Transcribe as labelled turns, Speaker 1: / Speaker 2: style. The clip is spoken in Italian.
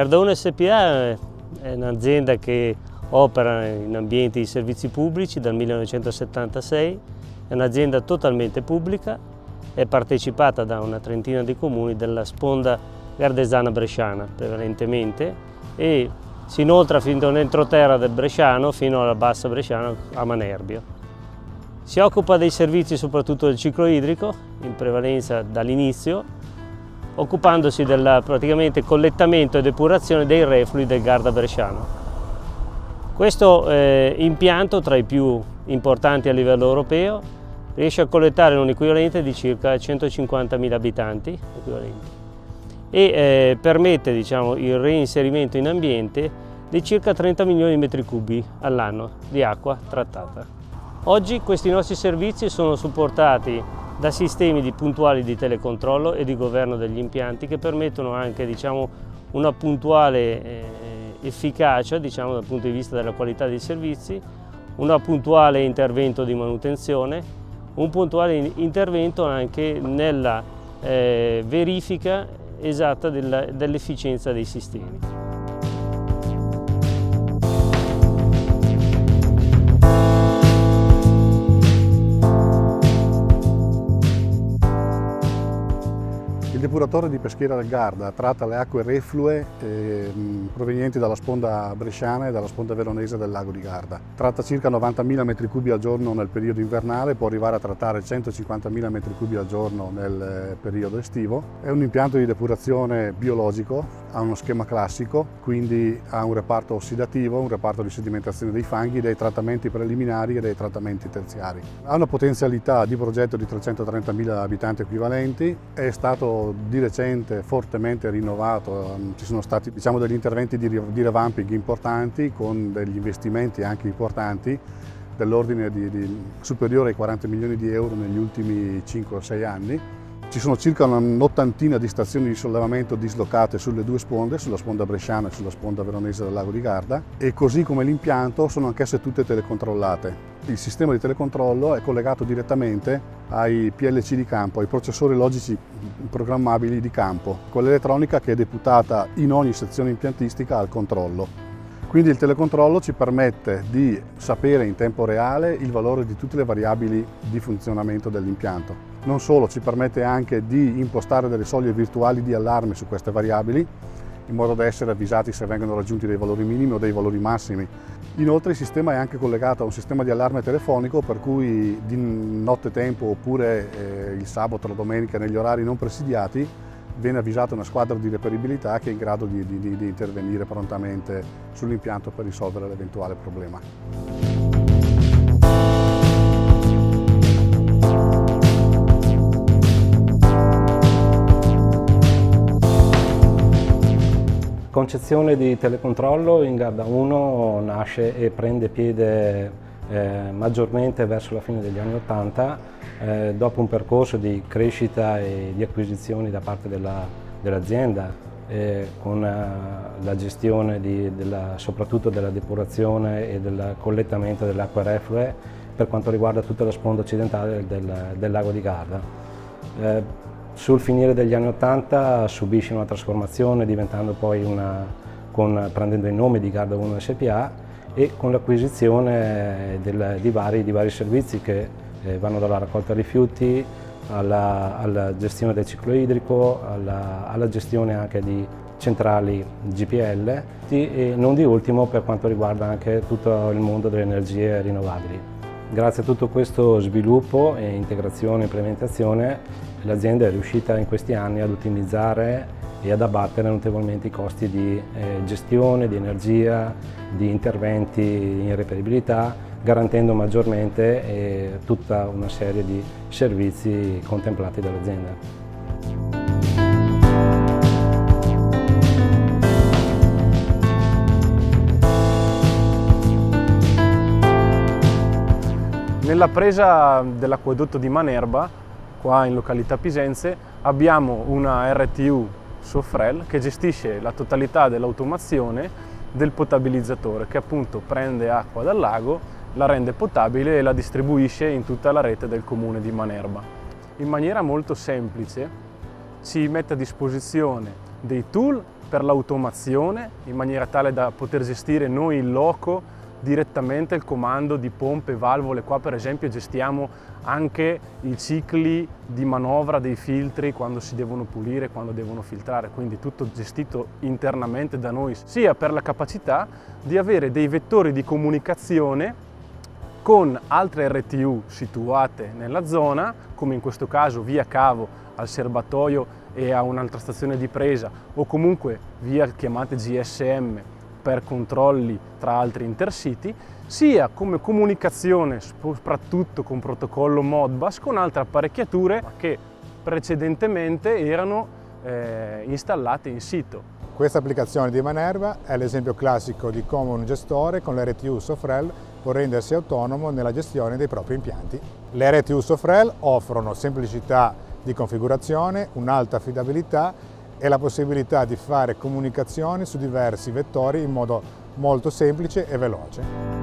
Speaker 1: Garda1 SPA è un'azienda che opera in ambienti di servizi pubblici dal 1976, è un'azienda totalmente pubblica, è partecipata da una trentina di comuni della sponda gardesana bresciana prevalentemente e si inoltra fin dall'entroterra del Bresciano fino alla bassa bresciana a Manerbio. Si occupa dei servizi soprattutto del ciclo idrico, in prevalenza dall'inizio, occupandosi del praticamente collettamento e depurazione dei reflui del Garda Bresciano. Questo eh, impianto, tra i più importanti a livello europeo, riesce a collettare un equivalente di circa 150.000 abitanti e eh, permette diciamo, il reinserimento in ambiente di circa 30 milioni di metri cubi all'anno di acqua trattata. Oggi questi nostri servizi sono supportati da sistemi di puntuali di telecontrollo e di governo degli impianti che permettono anche diciamo, una puntuale eh, efficacia diciamo, dal punto di vista della qualità dei servizi, un puntuale intervento di manutenzione, un puntuale intervento anche nella eh, verifica esatta dell'efficienza dei sistemi.
Speaker 2: Il depuratore di Peschiera del Garda tratta le acque reflue eh, provenienti dalla sponda bresciana e dalla sponda veronese del lago di Garda. Tratta circa 90.000 m3 al giorno nel periodo invernale, può arrivare a trattare 150.000 m3 al giorno nel eh, periodo estivo. È un impianto di depurazione biologico, ha uno schema classico, quindi ha un reparto ossidativo, un reparto di sedimentazione dei fanghi, dei trattamenti preliminari e dei trattamenti terziari. Ha una potenzialità di progetto di 330.000 abitanti equivalenti, è stato di recente fortemente rinnovato, ehm, ci sono stati diciamo, degli interventi di, revamping importanti con degli investimenti anche importanti dell'ordine di, di superiore ai 40 milioni di euro negli ultimi 5 o 6 anni. Ci sono circa un'ottantina di stazioni di sollevamento dislocate sulle due sponde, sulla sponda bresciana e sulla sponda veronese del lago di Garda e così come l'impianto sono anch'esse tutte telecontrollate. Il sistema di telecontrollo è collegato direttamente ai PLC di campo, ai processori logici programmabili di campo, con l'elettronica che è deputata in ogni sezione impiantistica al controllo. Quindi il telecontrollo ci permette di sapere in tempo reale il valore di tutte le variabili di funzionamento dell'impianto. Non solo, ci permette anche di impostare delle soglie virtuali di allarme su queste variabili in modo da essere avvisati se vengono raggiunti dei valori minimi o dei valori massimi. Inoltre il sistema è anche collegato a un sistema di allarme telefonico per cui di notte tempo oppure eh, il sabato la domenica negli orari non presidiati viene avvisata una squadra di reperibilità che è in grado di, di, di intervenire prontamente sull'impianto per risolvere l'eventuale problema.
Speaker 3: Concezione di telecontrollo in Garda 1 nasce e prende piede eh, maggiormente verso la fine degli anni 80 eh, dopo un percorso di crescita e di acquisizioni da parte dell'azienda dell eh, con eh, la gestione di, della, soprattutto della depurazione e del collettamento delle acque reflue per quanto riguarda tutta la sponda occidentale del, del lago di Garda. Sul finire degli anni Ottanta subisce una trasformazione diventando poi una, con, prendendo il nome di Garda 1 SPA e con l'acquisizione di, vari, di vari servizi che eh, vanno dalla raccolta rifiuti alla, alla, gestione del ciclo idrico, alla, alla gestione anche di centrali GPL e non di ultimo per quanto riguarda anche tutto il mondo delle energie rinnovabili. Grazie a tutto questo sviluppo e integrazione e implementazione l'azienda è riuscita in questi anni ad ottimizzare e ad abbattere notevolmente i costi di eh, gestione, di energia, di interventi in reperibilità, garantendo maggiormente eh, tutta una serie di servizi contemplati dall'azienda.
Speaker 4: Nella presa dell'acquedotto di Manerba, qua in località Pisenze, abbiamo una RTU Sofrel che gestisce la totalità dell'automazione del potabilizzatore che appunto prende acqua dal lago, la rende potabile e la distribuisce in tutta la rete del comune di Manerba. In maniera molto semplice ci mette a disposizione dei tool per l'automazione in maniera tale da poter gestire noi in loco direttamente il comando di pompe e valvole. Qua per esempio gestiamo anche i cicli di manovra dei filtri quando si devono pulire, quando devono filtrare, quindi tutto gestito internamente da noi, sia per la capacità di avere dei vettori di comunicazione con altre RTU situate nella zona, come in questo caso via cavo al serbatoio e a un'altra stazione di presa o comunque via chiamate GSM per controlli tra altri intercity, sia come comunicazione soprattutto con protocollo Modbus con altre apparecchiature che precedentemente erano eh, installate in sito.
Speaker 5: Questa applicazione di Manerva è l'esempio classico di come un gestore con l'RTU Sofrel può rendersi autonomo nella gestione dei propri impianti. Le RTU Sofrel offrono semplicità di configurazione, un'alta affidabilità e la possibilità di fare comunicazioni su diversi vettori in modo molto semplice e veloce.